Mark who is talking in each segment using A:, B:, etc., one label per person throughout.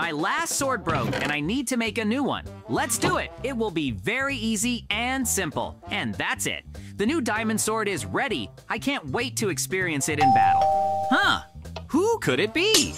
A: My last sword broke and I need to make a new one. Let's do it. It will be very easy and simple. And that's it. The new diamond sword is ready. I can't wait to experience it in battle. Huh? Who could it be?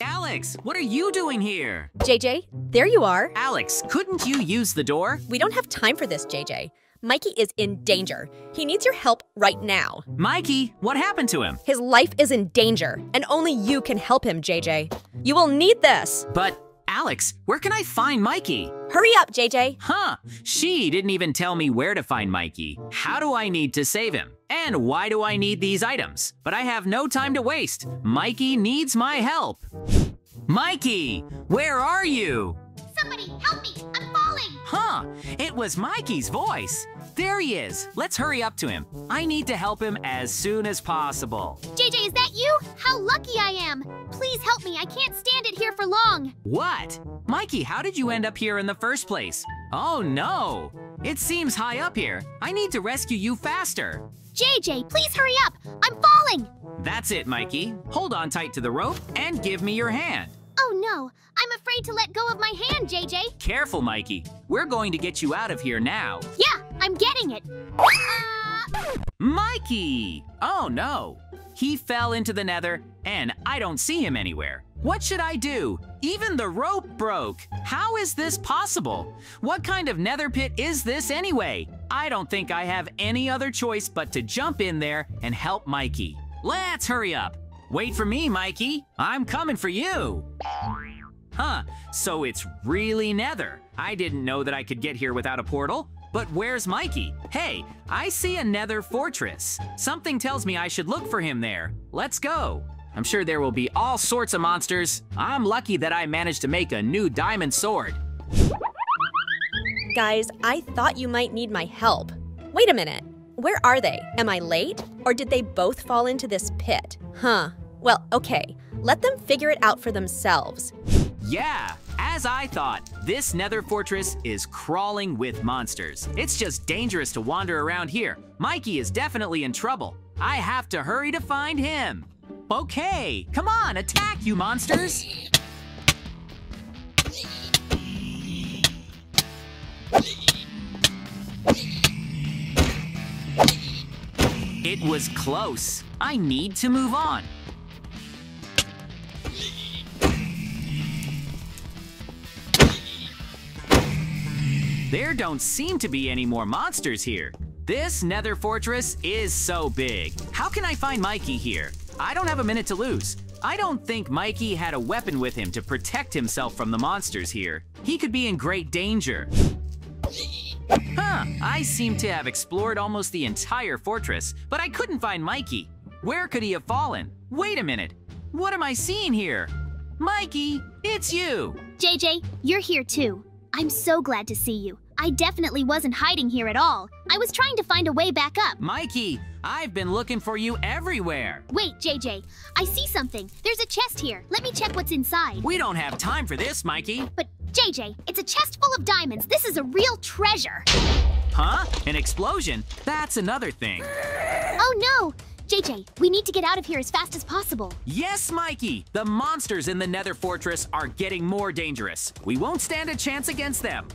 A: Alex, what are you doing here?
B: JJ, there you are.
A: Alex, couldn't you use the door?
B: We don't have time for this, JJ. Mikey is in danger. He needs your help right now.
A: Mikey, what happened to him?
B: His life is in danger, and only you can help him, JJ. You will need this.
A: But, Alex, where can I find Mikey?
B: Hurry up, JJ.
A: Huh, she didn't even tell me where to find Mikey. How do I need to save him? And why do I need these items? But I have no time to waste. Mikey needs my help. Mikey, where are you?
C: Somebody help me! I'm
A: Huh, it was Mikey's voice. There he is. Let's hurry up to him. I need to help him as soon as possible.
C: JJ, is that you? How lucky I am! Please help me, I can't stand it here for long.
A: What? Mikey, how did you end up here in the first place? Oh no! It seems high up here. I need to rescue you faster.
C: JJ, please hurry up! I'm falling!
A: That's it, Mikey. Hold on tight to the rope and give me your hand.
C: Oh no, I'm afraid to let go of my hand, JJ.
A: Careful, Mikey. We're going to get you out of here now.
C: Yeah, I'm getting it. Uh,
A: Mikey! Oh no! He fell into the nether, and I don't see him anywhere. What should I do? Even the rope broke. How is this possible? What kind of nether pit is this anyway? I don't think I have any other choice but to jump in there and help Mikey. Let's hurry up. Wait for me, Mikey. I'm coming for you. Huh, so it's really nether. I didn't know that I could get here without a portal. But where's Mikey? Hey, I see a nether fortress. Something tells me I should look for him there. Let's go. I'm sure there will be all sorts of monsters. I'm lucky that I managed to make a new diamond sword.
B: Guys, I thought you might need my help. Wait a minute. Where are they? Am I late? Or did they both fall into this pit? Huh. Well, okay. Let them figure it out for themselves.
A: Yeah, as I thought, this nether fortress is crawling with monsters. It's just dangerous to wander around here. Mikey is definitely in trouble. I have to hurry to find him. Okay, come on, attack, you monsters! It was close. I need to move on. There don't seem to be any more monsters here. This nether fortress is so big. How can I find Mikey here? I don't have a minute to lose. I don't think Mikey had a weapon with him to protect himself from the monsters here. He could be in great danger. Huh, I seem to have explored almost the entire fortress, but I couldn't find Mikey. Where could he have fallen? Wait a minute. What am I seeing here? Mikey, it's you.
C: JJ, you're here too. I'm so glad to see you. I definitely wasn't hiding here at all. I was trying to find a way back up.
A: Mikey, I've been looking for you everywhere.
C: Wait, JJ, I see something. There's a chest here. Let me check what's inside.
A: We don't have time for this, Mikey.
C: But JJ, it's a chest full of diamonds. This is a real treasure.
A: Huh? An explosion? That's another thing.
C: Oh no! JJ, we need to get out of here as fast as possible.
A: Yes, Mikey! The monsters in the Nether Fortress are getting more dangerous. We won't stand a chance against them.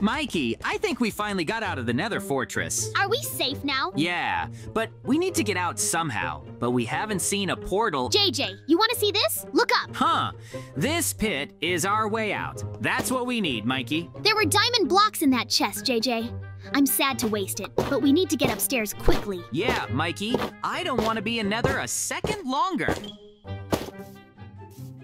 A: Mikey, I think we finally got out of the Nether Fortress.
C: Are we safe now?
A: Yeah, but we need to get out somehow. But we haven't seen a portal.
C: JJ, you want to see this? Look up.
A: Huh. This pit is our way out. That's what we need, Mikey.
C: There were diamond blocks in that chest, JJ. I'm sad to waste it, but we need to get upstairs quickly.
A: Yeah, Mikey. I don't want to be in Nether a second longer.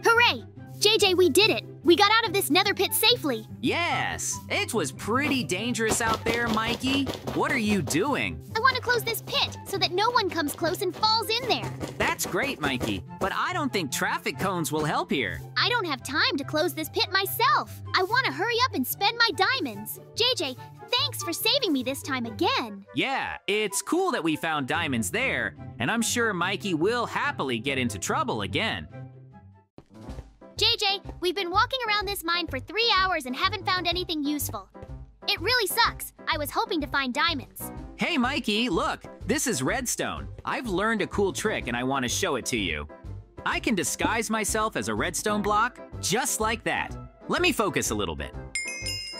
C: Hooray! JJ, we did it! We got out of this nether pit safely!
A: Yes, it was pretty dangerous out there, Mikey. What are you doing?
C: I want to close this pit so that no one comes close and falls in there.
A: That's great, Mikey, but I don't think traffic cones will help here.
C: I don't have time to close this pit myself. I want to hurry up and spend my diamonds. JJ, thanks for saving me this time again.
A: Yeah, it's cool that we found diamonds there, and I'm sure Mikey will happily get into trouble again.
C: JJ, we've been walking around this mine for three hours and haven't found anything useful. It really sucks. I was hoping to find diamonds.
A: Hey, Mikey, look, this is redstone. I've learned a cool trick and I want to show it to you. I can disguise myself as a redstone block just like that. Let me focus a little bit.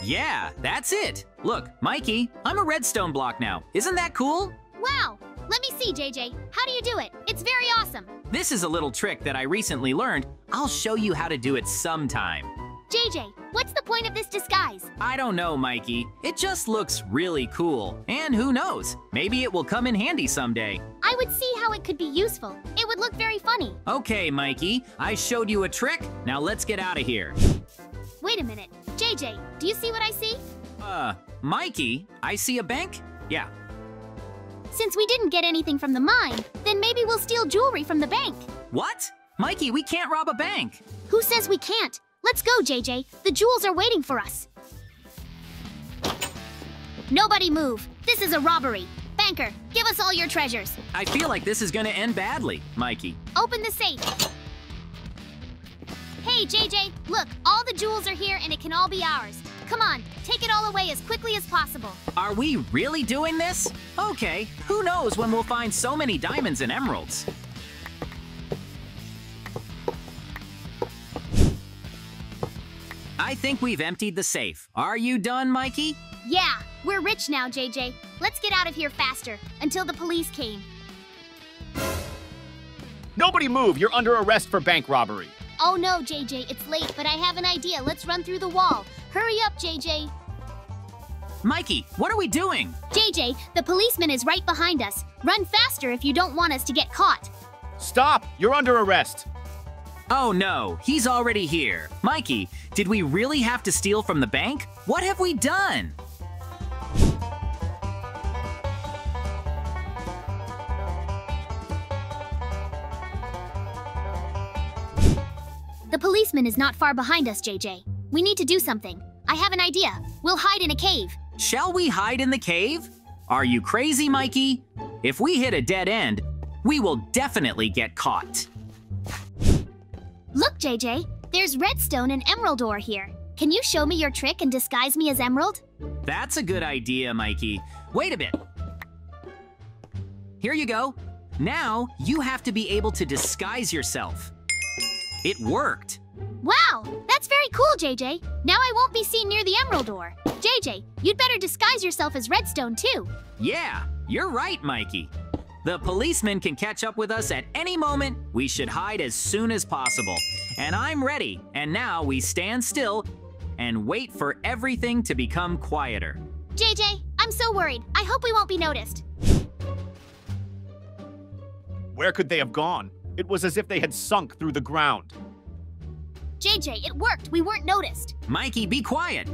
A: Yeah, that's it. Look, Mikey, I'm a redstone block now. Isn't that cool?
C: Wow! Let me see, JJ. How do you do it? It's very awesome.
A: This is a little trick that I recently learned. I'll show you how to do it sometime.
C: JJ, what's the point of this disguise?
A: I don't know, Mikey. It just looks really cool. And who knows? Maybe it will come in handy someday.
C: I would see how it could be useful. It would look very funny.
A: Okay, Mikey, I showed you a trick. Now let's get out of here.
C: Wait a minute. JJ, do you see what I see?
A: Uh, Mikey, I see a bank? Yeah.
C: Since we didn't get anything from the mine, then maybe we'll steal jewelry from the bank.
A: What? Mikey, we can't rob a bank.
C: Who says we can't? Let's go, JJ. The jewels are waiting for us. Nobody move. This is a robbery. Banker, give us all your treasures.
A: I feel like this is gonna end badly, Mikey.
C: Open the safe. Hey, JJ, look, all the jewels are here and it can all be ours. Come on, take it all away as quickly as possible.
A: Are we really doing this? Okay, who knows when we'll find so many diamonds and emeralds. I think we've emptied the safe. Are you done, Mikey?
C: Yeah, we're rich now, JJ. Let's get out of here faster until the police came.
D: Nobody move! You're under arrest for bank robbery.
C: Oh no, JJ, it's late, but I have an idea. Let's run through the wall. Hurry up, JJ.
A: Mikey, what are we doing?
C: JJ, the policeman is right behind us. Run faster if you don't want us to get caught.
D: Stop! You're under arrest.
A: Oh no, he's already here. Mikey, did we really have to steal from the bank? What have we done?
C: The policeman is not far behind us, JJ. We need to do something. I have an idea. We'll hide in a cave.
A: Shall we hide in the cave? Are you crazy, Mikey? If we hit a dead end, we will definitely get caught.
C: Look, JJ, there's redstone and emerald ore here. Can you show me your trick and disguise me as emerald?
A: That's a good idea, Mikey. Wait a bit. Here you go. Now you have to be able to disguise yourself. It worked.
C: Wow, that's very cool, JJ. Now I won't be seen near the emerald ore. JJ, you'd better disguise yourself as redstone too.
A: Yeah, you're right, Mikey. The policeman can catch up with us at any moment. We should hide as soon as possible. And I'm ready. And now we stand still and wait for everything to become quieter.
C: JJ, I'm so worried. I hope we won't be noticed.
D: Where could they have gone? It was as if they had sunk through the ground.
C: JJ, it worked. We weren't noticed.
A: Mikey, be quiet.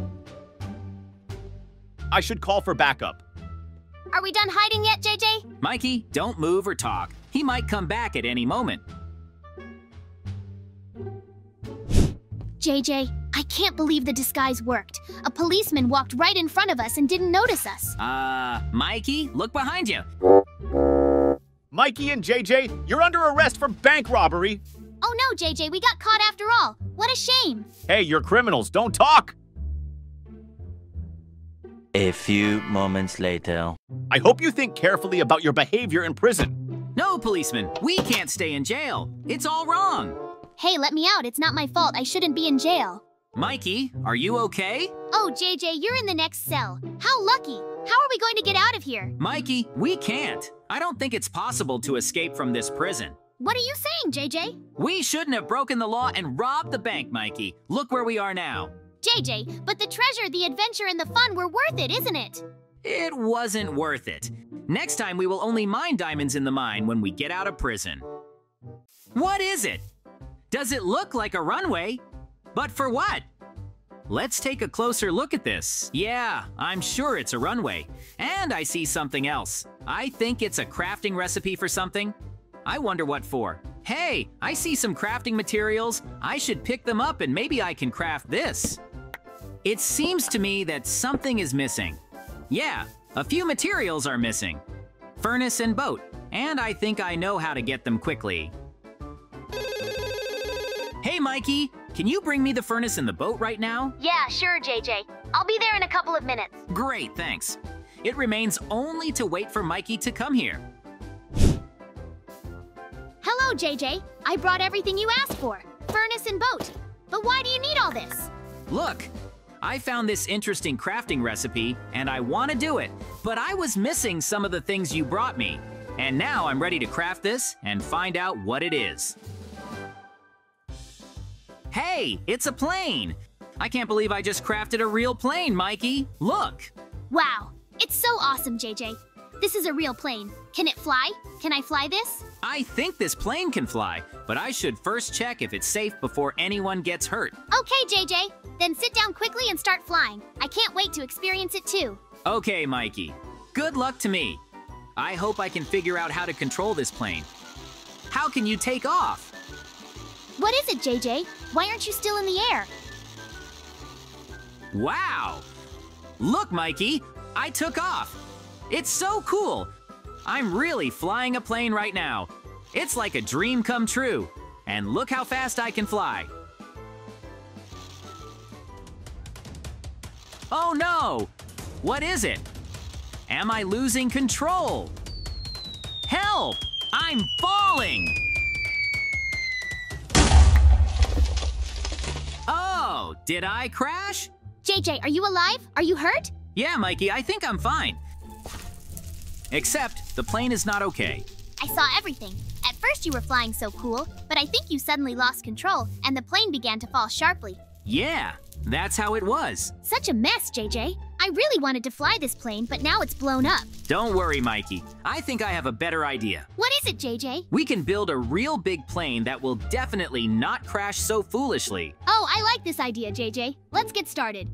D: I should call for backup.
C: Are we done hiding yet, JJ?
A: Mikey, don't move or talk. He might come back at any moment.
C: JJ, I can't believe the disguise worked. A policeman walked right in front of us and didn't notice us.
A: Uh, Mikey, look behind you.
D: Mikey and JJ, you're under arrest for bank robbery.
C: Oh no, JJ, we got caught after all. What a shame.
D: Hey, you're criminals. Don't talk.
E: A few moments later.
D: I hope you think carefully about your behavior in prison.
A: No, policeman, we can't stay in jail. It's all wrong.
C: Hey, let me out. It's not my fault. I shouldn't be in jail.
A: Mikey, are you okay?
C: Oh, JJ, you're in the next cell. How lucky. How are we going to get out of here?
A: Mikey, we can't. I don't think it's possible to escape from this prison.
C: What are you saying, JJ?
A: We shouldn't have broken the law and robbed the bank, Mikey. Look where we are now.
C: JJ, but the treasure, the adventure, and the fun were worth it, isn't it?
A: It wasn't worth it. Next time, we will only mine diamonds in the mine when we get out of prison. What is it? Does it look like a runway? But for what? Let's take a closer look at this. Yeah, I'm sure it's a runway. And I see something else. I think it's a crafting recipe for something. I wonder what for. Hey, I see some crafting materials. I should pick them up and maybe I can craft this. It seems to me that something is missing. Yeah, a few materials are missing. Furnace and boat, and I think I know how to get them quickly. Hey, Mikey, can you bring me the furnace and the boat right now?
C: Yeah, sure, JJ. I'll be there in a couple of minutes.
A: Great, thanks. It remains only to wait for Mikey to come here.
C: JJ. I brought everything you asked for furnace and boat. But why do you need all this?
A: Look, I found this interesting crafting recipe and I want to do it, but I was missing some of the things you brought me. And now I'm ready to craft this and find out what it is. Hey, it's a plane! I can't believe I just crafted a real plane, Mikey. Look!
C: Wow, it's so awesome, JJ. This is a real plane. Can it fly? Can I fly this?
A: I think this plane can fly, but I should first check if it's safe before anyone gets hurt.
C: Okay, JJ. Then sit down quickly and start flying. I can't wait to experience it too.
A: Okay, Mikey. Good luck to me. I hope I can figure out how to control this plane. How can you take off?
C: What is it, JJ? Why aren't you still in the air?
A: Wow! Look, Mikey, I took off. It's so cool. I'm really flying a plane right now. It's like a dream come true. And look how fast I can fly. Oh no! What is it? Am I losing control? Help! I'm falling! Oh, did I crash?
C: JJ, are you alive? Are you hurt?
A: Yeah, Mikey, I think I'm fine. Except the plane is not okay.
C: I saw everything. At first you were flying so cool, but I think you suddenly lost control and the plane began to fall sharply.
A: Yeah, that's how it was.
C: Such a mess, JJ. I really wanted to fly this plane, but now it's blown up.
A: Don't worry, Mikey. I think I have a better idea.
C: What is it, JJ?
A: We can build a real big plane that will definitely not crash so foolishly.
C: Oh, I like this idea, JJ. Let's get started.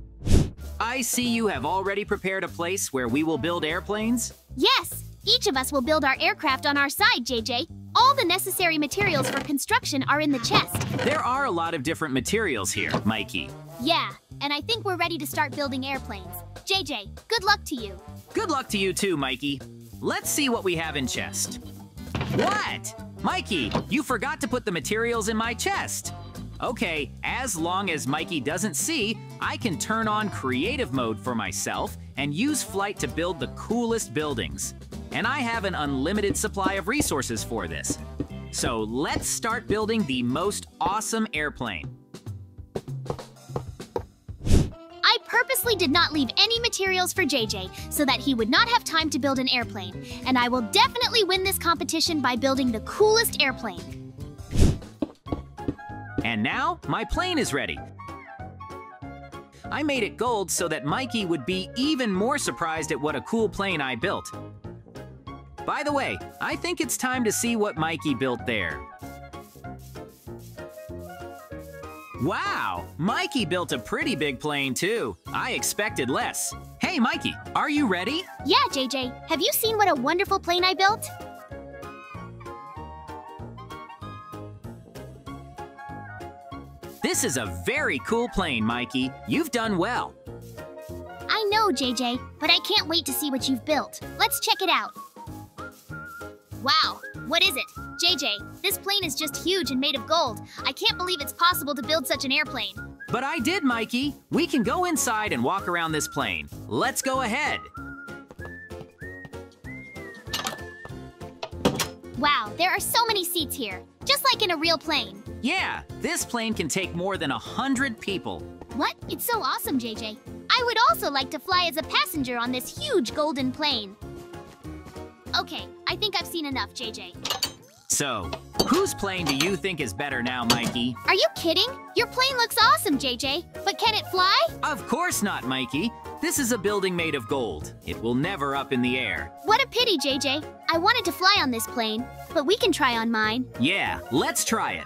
A: I see you have already prepared a place where we will build airplanes.
C: Yes! Each of us will build our aircraft on our side, JJ. All the necessary materials for construction are in the chest.
A: There are a lot of different materials here, Mikey.
C: Yeah, and I think we're ready to start building airplanes. JJ, good luck to you.
A: Good luck to you too, Mikey. Let's see what we have in chest. What? Mikey, you forgot to put the materials in my chest. Okay, as long as Mikey doesn't see, I can turn on creative mode for myself and use flight to build the coolest buildings. And I have an unlimited supply of resources for this. So let's start building the most awesome airplane.
C: I purposely did not leave any materials for JJ so that he would not have time to build an airplane. And I will definitely win this competition by building the coolest airplane.
A: And now, my plane is ready. I made it gold so that Mikey would be even more surprised at what a cool plane I built. By the way, I think it's time to see what Mikey built there. Wow, Mikey built a pretty big plane too. I expected less. Hey Mikey, are you ready?
C: Yeah, JJ, have you seen what a wonderful plane I built?
A: This is a very cool plane, Mikey. You've done well.
C: I know, JJ, but I can't wait to see what you've built. Let's check it out. Wow, what is it? JJ, this plane is just huge and made of gold. I can't believe it's possible to build such an airplane.
A: But I did, Mikey. We can go inside and walk around this plane. Let's go ahead.
C: Wow, there are so many seats here, just like in a real plane.
A: Yeah, this plane can take more than a hundred people.
C: What? It's so awesome, JJ. I would also like to fly as a passenger on this huge golden plane. Okay, I think I've seen enough, JJ.
A: So, whose plane do you think is better now, Mikey?
C: Are you kidding? Your plane looks awesome, JJ. But can it fly?
A: Of course not, Mikey. This is a building made of gold. It will never up in the air.
C: What a pity, JJ. I wanted to fly on this plane, but we can try on mine.
A: Yeah, let's try it.